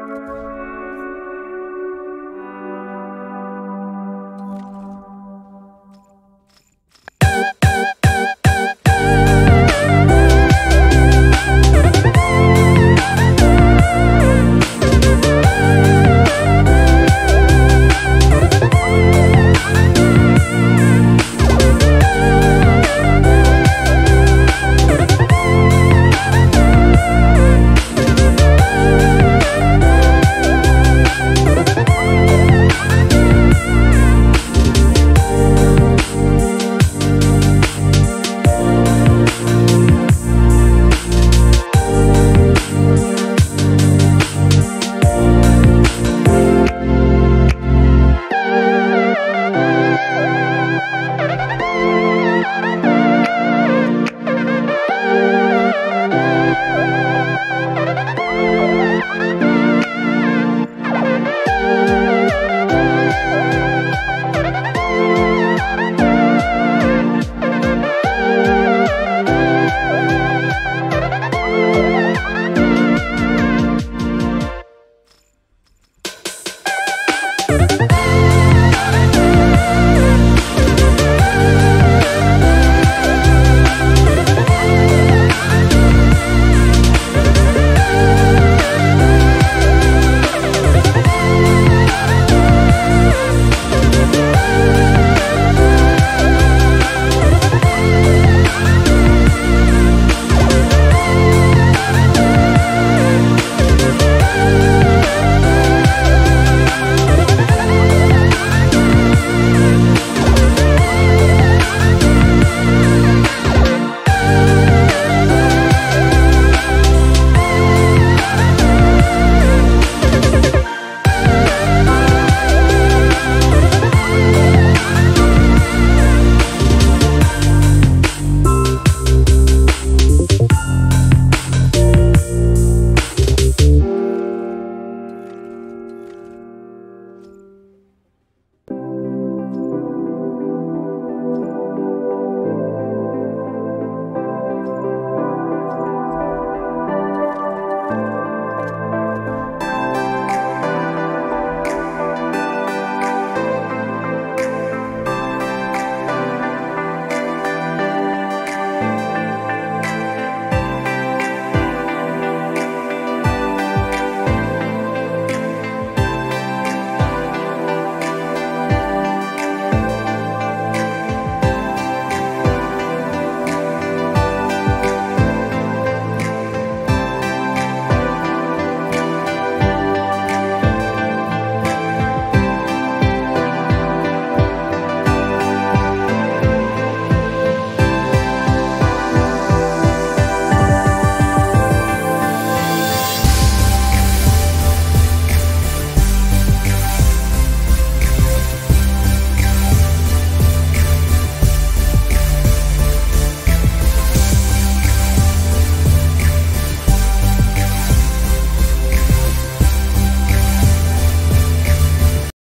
Música